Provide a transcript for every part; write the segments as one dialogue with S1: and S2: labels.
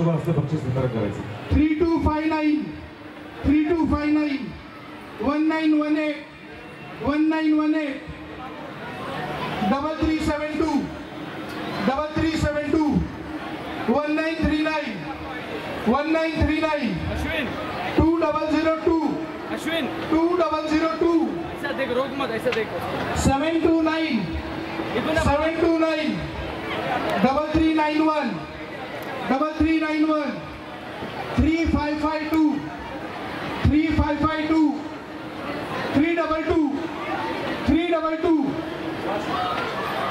S1: शुभ हस्ते बक्षीस वितरण करायचं.
S2: Three two five nine three two five nine one nine one eight one nine one eight double three seven two double three seven two one nine three nine one nine three nine
S3: Ashwin.
S2: Two double zero two
S3: Ashwin.
S2: Two double zero two
S3: ऐसा देख रोक मत ऐसा देख.
S2: Seven two nine seven two nine double three nine one double three nine one. Three five five two. Three five five two. Three double two. Three double two.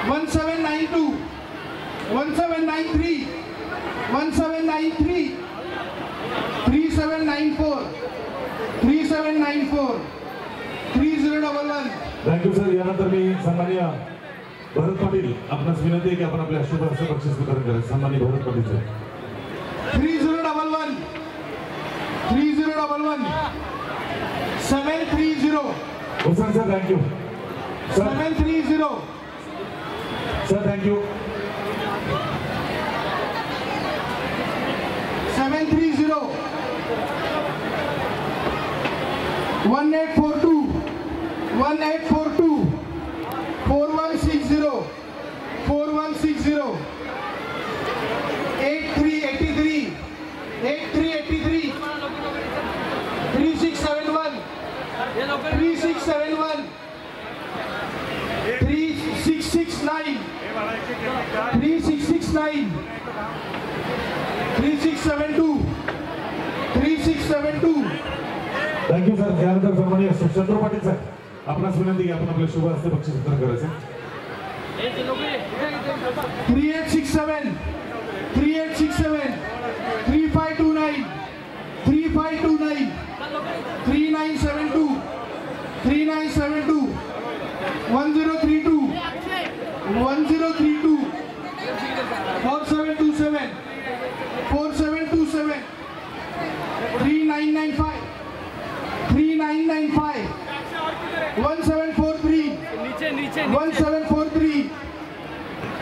S2: One seven nine two. One seven nine three. One seven nine three. Three seven nine four. Three seven nine four. Three zero double one.
S1: Thank you sir यानंतर मी सन्मान्य भरत पाटील आपणास विनंती आहे की आपण आपल्या शुभ हस्ते बक्षीस वितरण करायचं सन्मान्य Bharat Patil
S2: three zero double one, three zero double one, seven three zero.
S1: Oh, Usman sir, thank
S2: you. Sir. Seven
S1: three zero.
S2: Sir, thank you.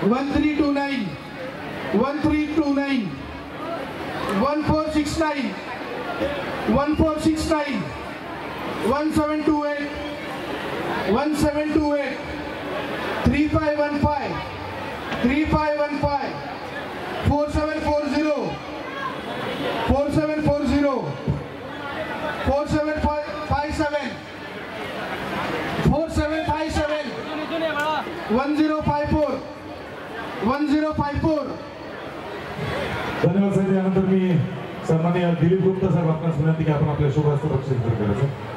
S2: One three two nine one three two nine one four six nine one four six nine one seven two eight one seven two eight three five one five three five one five four seven four zero four seven four zero four seven five five seven four seven five seven one zero five four one zero five four
S1: धन्यवाद साहेब यानंतर मी सन्मान्य दिलीप गुप्ता साहेब आपणास विनंती की आपण आपल्या शुभ हस्ते बक्षीस वितरण करायचं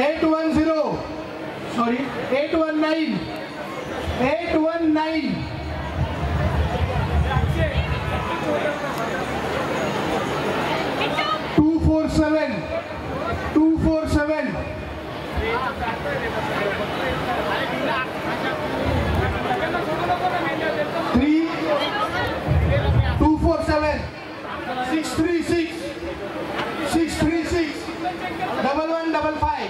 S2: eight one zero sorry eight one nine eight one nine two four seven two four seven three two four seven six three six six three six double one double five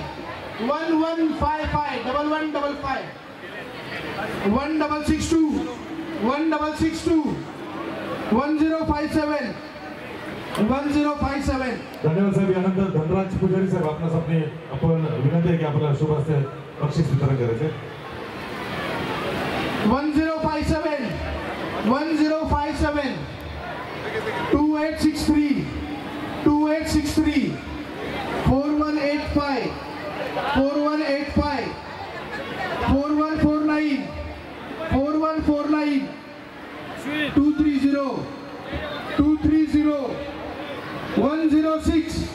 S2: one one five five double one double five one double six two one double six two one zero five seven one zero five seven
S1: धन्यवाद साहेब यानंतर धनराज पुजारी साहेब आपणास आपली आपण विनंती आहे की आपल्याला शुभ हस्ते बक्षीस वितरण करायचं
S2: one zero five seven one zero five seven two eight six three two eight six three four one eight five four one eight five four one four nine four one four nine two three zero two three zero 106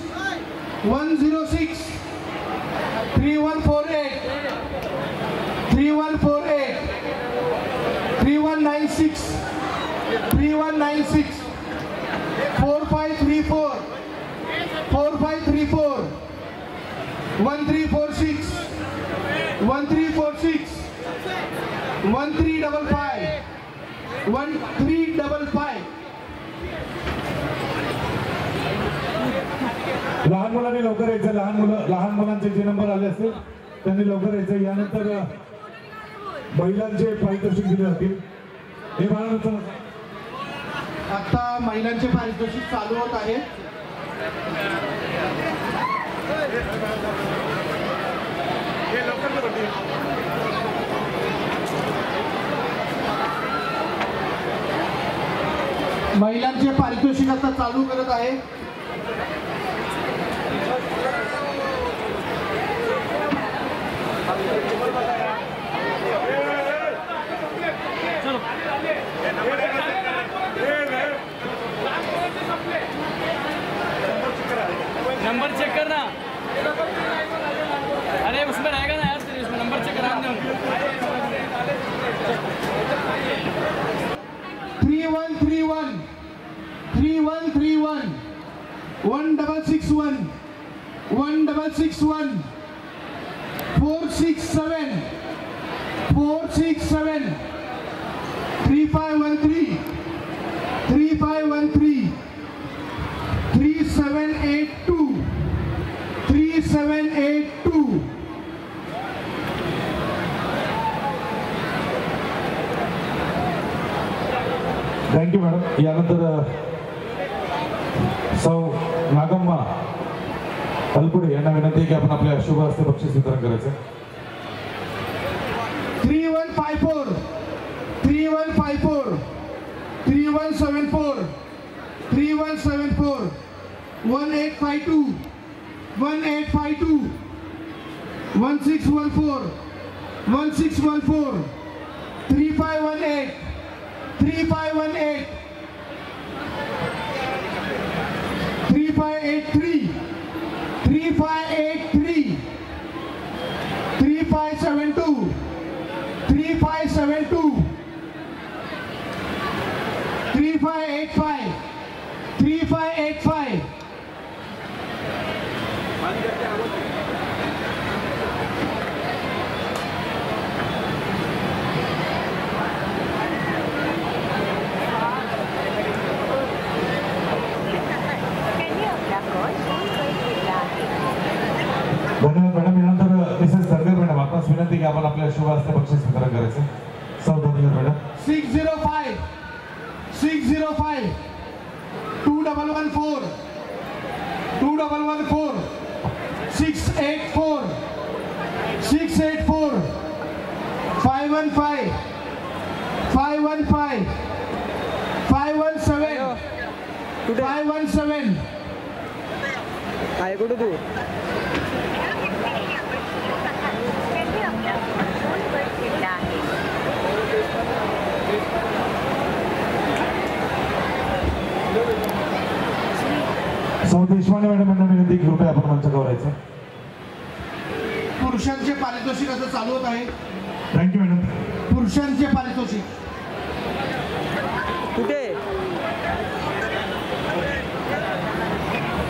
S2: 106 3148 3148 3196 3196 4534 4534 1346 1346 1355 1355
S1: लहान मुलांनी लवकर यायचं. लहान मुलं लहान मुलांचे जे number आले असतील त्यांनी लवकर यायचं. यानंतर महिलांचे पारितोषिक दिले जातील. हे बाळांचं
S2: आता महिलांचे पारितोषिक चालू होत आहे. महिलांचे पारितोषिक आता चालू करत आहे. three one. three one three one. one double six one. one double six one. four
S1: six seven. four six seven. three five one three. three five one three. शुभ हस्ते बक्षीस वितरण करायचं.
S2: Three one five four. Three one five four. Three one seven four. Three one seven four. One eight five two one eight five two one six one four one six one four three five one eight three five one eight three five eight three three five eight three three five seven two three five seven two three five eight five three five eight five
S4: त्यांनी आपला call phone केला आहे
S1: धन्यवाद madam यानंतर Mrs Dhangar madam आपणास विनंती की आपण आपल्या शुभ हस्ते बक्षीस वितरण करायचं. सौ madam.
S2: Six zero five. Six zero five two double one four two double one four six eight four six eight four five one five five one five five one seven
S5: कुठे
S2: फाय वन सेवन
S5: आहे कुठे तू
S4: त्यांनी आपला call phone केला आहे
S1: सौ Deshpande madam यांना विनंती आहे की कृपया आपण मंचावर यायचं
S2: पुरुषांचे पारितोषिक असं चालू होत आहे
S1: थँक्यू मॅडम
S2: पुरुषांचे पारितोषिक
S5: कुठे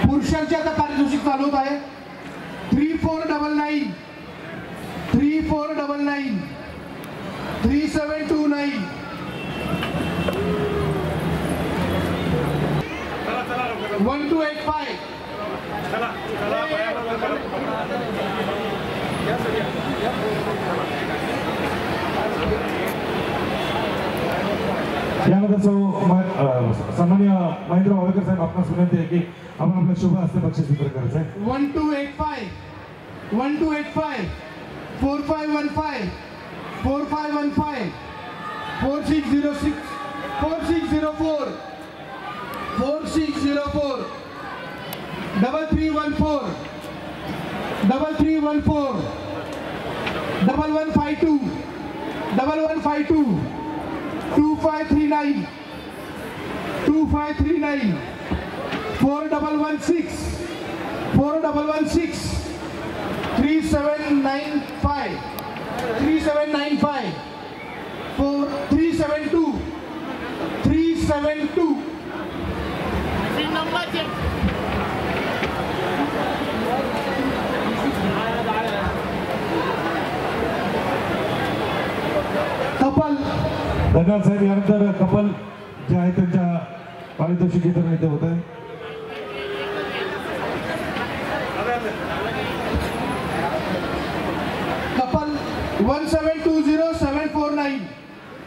S2: पुरुषांचे आता पारितोषिक चालू होत आहे three four double nine three four double nine three seven two nine one two eight five
S1: यानंतर सौ म- अ, सन्माननीय महेंद्र वावेकर साहेब आपणास विनंती आहे की आपण आपल्या शुभ हस्ते बक्षीस वितरण करायचं आहे.
S2: One two eight five one two eight five four five one five four five one five four six zero six. Four six zero four. Four six zero four. Double three one four. Double three one four. Double one five two. Double one five two. Two five three nine. Two five three nine. Four double one six. Four double one six. Three seven nine five. Three seven nine five. Four three seven two three seven two couple.
S1: धन्यवाद साहेब यानंतर couple जे आहे त्यांच्या पारितोषिक वितरण इथे होत आहे
S2: couple one seven two zero seven four nine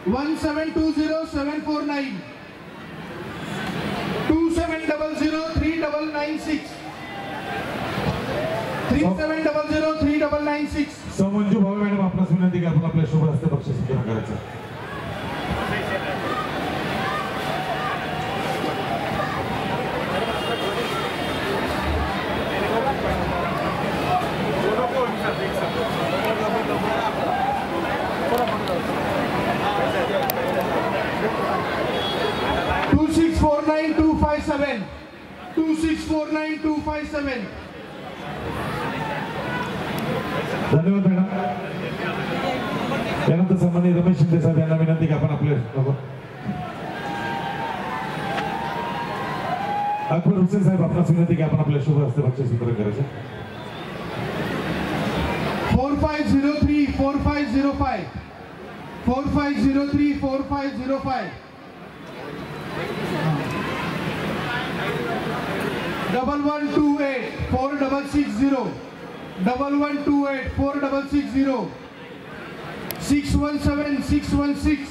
S2: one seven two zero seven four nine two seven double zero three double nine six three seven double zero three double nine six
S1: समंजू भाऊ madam आपणास विनंती की आपण आपल्या शुभ हस्ते बक्षीस करायचं.
S2: 64927
S1: धन्यवाद मॅडम यानंतर सन्मान्य रमेश शिंदे साहेब यांना विनंती की आपण आपले अकबर हुसेन साहेब आपणास विनंती की आपण आपल्या शुभ हस्ते पक्ष सूत्र करायचे
S2: four five zero three four five zero five four five zero three four five zero five
S1: double one two
S2: eight four double six zero. double one two eight four double six zero. six one seven six one six.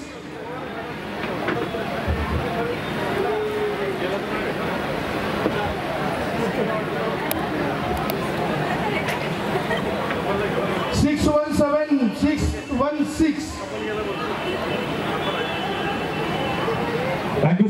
S2: six one seven six one six.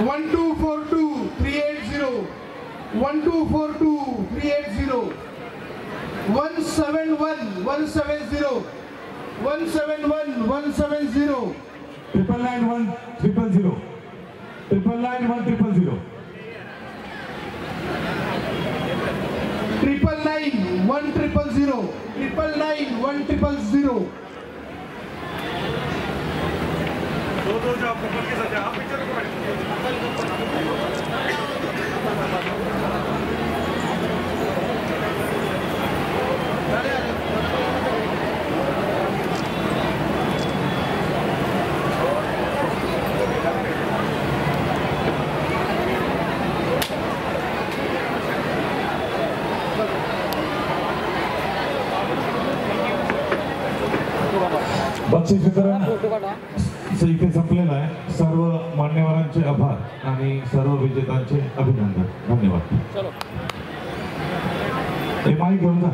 S2: One two four two three eight zero one two four two three eight zero one seven one one seven zero one seven one one seven zero triple nine one triple zero
S1: triple nine one triple zero triple nine one triple
S2: zero triple nine one triple zero zero
S1: बक्षीस वितरण स- इथे संपलेलं आहे. सर्व मान्यवरांचे आभार आणि सर्व विजेत्यांचे अभिनंदन. धन्यवाद.
S3: चलो.
S1: हे माईक घेऊन जा.